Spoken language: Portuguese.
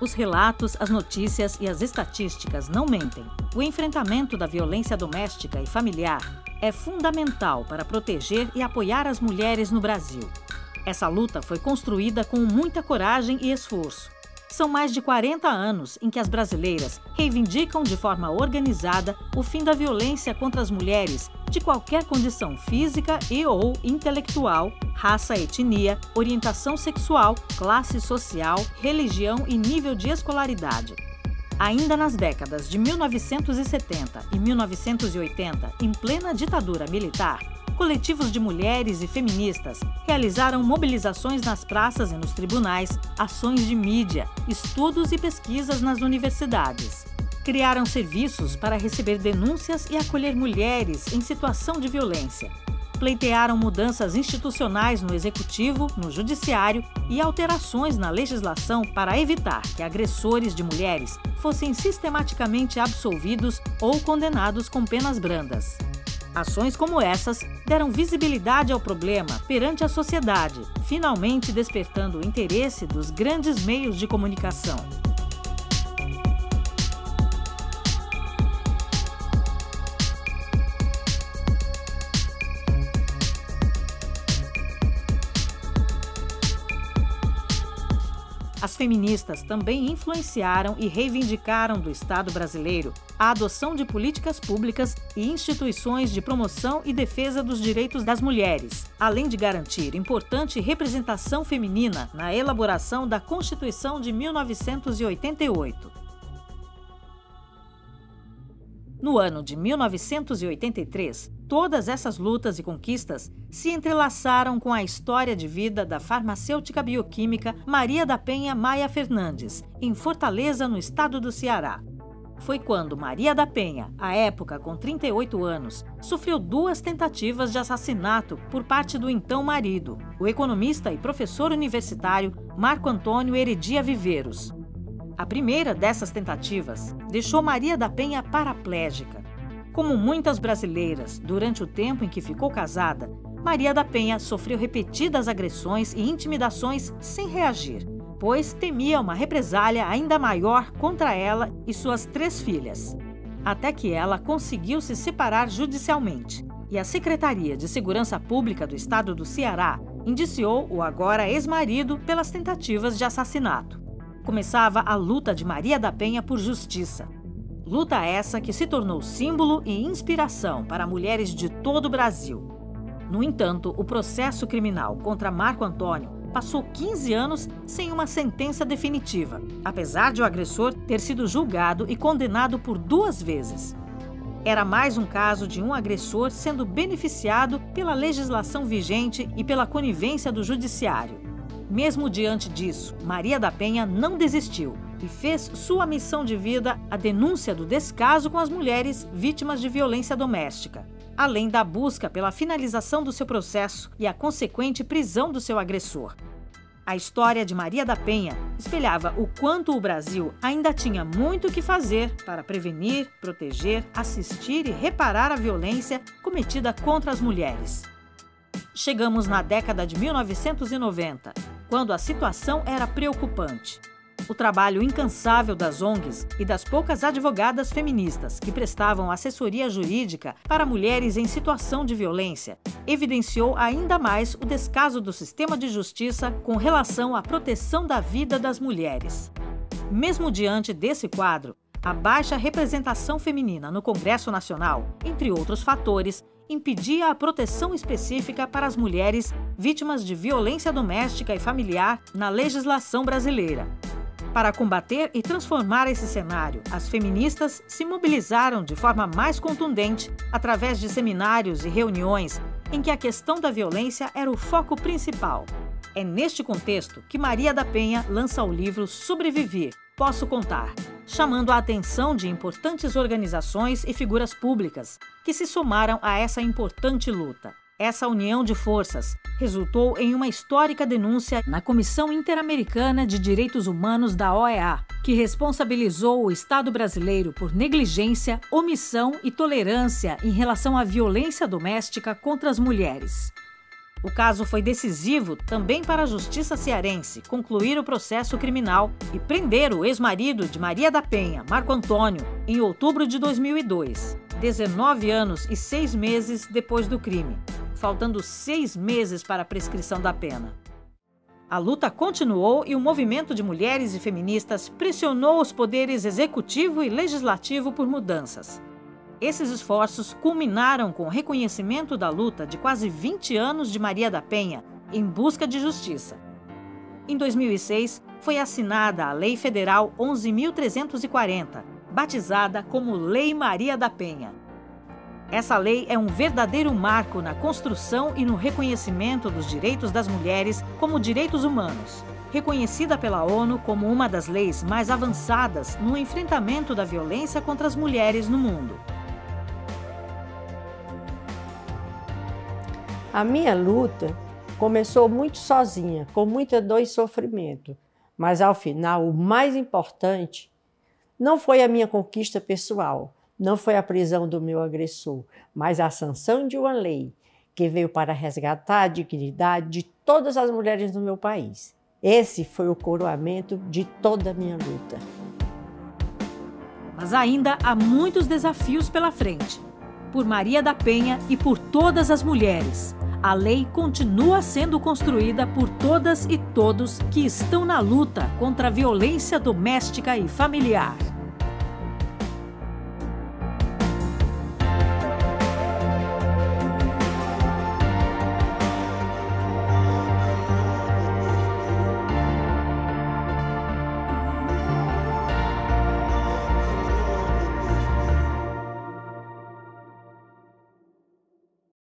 Os relatos, as notícias e as estatísticas não mentem. O enfrentamento da violência doméstica e familiar é fundamental para proteger e apoiar as mulheres no Brasil. Essa luta foi construída com muita coragem e esforço. São mais de 40 anos em que as brasileiras reivindicam de forma organizada o fim da violência contra as mulheres de qualquer condição física e ou intelectual, raça, etnia, orientação sexual, classe social, religião e nível de escolaridade. Ainda nas décadas de 1970 e 1980, em plena ditadura militar, coletivos de mulheres e feministas realizaram mobilizações nas praças e nos tribunais, ações de mídia, estudos e pesquisas nas universidades. Criaram serviços para receber denúncias e acolher mulheres em situação de violência. Pleitearam mudanças institucionais no executivo, no judiciário e alterações na legislação para evitar que agressores de mulheres fossem sistematicamente absolvidos ou condenados com penas brandas. Ações como essas deram visibilidade ao problema perante a sociedade, finalmente despertando o interesse dos grandes meios de comunicação. As feministas também influenciaram e reivindicaram do Estado brasileiro a adoção de políticas públicas e instituições de promoção e defesa dos direitos das mulheres, além de garantir importante representação feminina na elaboração da Constituição de 1988. No ano de 1983, todas essas lutas e conquistas se entrelaçaram com a história de vida da farmacêutica bioquímica Maria da Penha Maia Fernandes, em Fortaleza, no estado do Ceará. Foi quando Maria da Penha, à época com 38 anos, sofreu duas tentativas de assassinato por parte do então marido, o economista e professor universitário Marco Antônio Heredia Viveiros. A primeira dessas tentativas deixou Maria da Penha paraplégica. Como muitas brasileiras, durante o tempo em que ficou casada, Maria da Penha sofreu repetidas agressões e intimidações sem reagir, pois temia uma represália ainda maior contra ela e suas três filhas. Até que ela conseguiu se separar judicialmente e a Secretaria de Segurança Pública do Estado do Ceará indiciou o agora ex-marido pelas tentativas de assassinato começava a luta de Maria da Penha por justiça. Luta essa que se tornou símbolo e inspiração para mulheres de todo o Brasil. No entanto, o processo criminal contra Marco Antônio passou 15 anos sem uma sentença definitiva, apesar de o agressor ter sido julgado e condenado por duas vezes. Era mais um caso de um agressor sendo beneficiado pela legislação vigente e pela conivência do judiciário. Mesmo diante disso, Maria da Penha não desistiu e fez sua missão de vida a denúncia do descaso com as mulheres vítimas de violência doméstica, além da busca pela finalização do seu processo e a consequente prisão do seu agressor. A história de Maria da Penha espelhava o quanto o Brasil ainda tinha muito que fazer para prevenir, proteger, assistir e reparar a violência cometida contra as mulheres. Chegamos na década de 1990 quando a situação era preocupante. O trabalho incansável das ONGs e das poucas advogadas feministas que prestavam assessoria jurídica para mulheres em situação de violência evidenciou ainda mais o descaso do sistema de justiça com relação à proteção da vida das mulheres. Mesmo diante desse quadro, a baixa representação feminina no Congresso Nacional, entre outros fatores, impedia a proteção específica para as mulheres vítimas de violência doméstica e familiar na legislação brasileira. Para combater e transformar esse cenário, as feministas se mobilizaram de forma mais contundente através de seminários e reuniões em que a questão da violência era o foco principal. É neste contexto que Maria da Penha lança o livro Sobreviver Posso Contar, chamando a atenção de importantes organizações e figuras públicas que se somaram a essa importante luta. Essa união de forças resultou em uma histórica denúncia na Comissão Interamericana de Direitos Humanos da OEA, que responsabilizou o Estado brasileiro por negligência, omissão e tolerância em relação à violência doméstica contra as mulheres. O caso foi decisivo também para a justiça cearense concluir o processo criminal e prender o ex-marido de Maria da Penha, Marco Antônio, em outubro de 2002, 19 anos e seis meses depois do crime, faltando seis meses para a prescrição da pena. A luta continuou e o movimento de mulheres e feministas pressionou os poderes executivo e legislativo por mudanças. Esses esforços culminaram com o reconhecimento da luta de quase 20 anos de Maria da Penha em busca de justiça. Em 2006, foi assinada a Lei Federal 11.340, batizada como Lei Maria da Penha. Essa lei é um verdadeiro marco na construção e no reconhecimento dos direitos das mulheres como direitos humanos, reconhecida pela ONU como uma das leis mais avançadas no enfrentamento da violência contra as mulheres no mundo. A minha luta começou muito sozinha, com muita dor e sofrimento, mas ao final o mais importante não foi a minha conquista pessoal, não foi a prisão do meu agressor, mas a sanção de uma lei que veio para resgatar a dignidade de todas as mulheres do meu país. Esse foi o coroamento de toda a minha luta. Mas ainda há muitos desafios pela frente. Por Maria da Penha e por todas as mulheres a lei continua sendo construída por todas e todos que estão na luta contra a violência doméstica e familiar.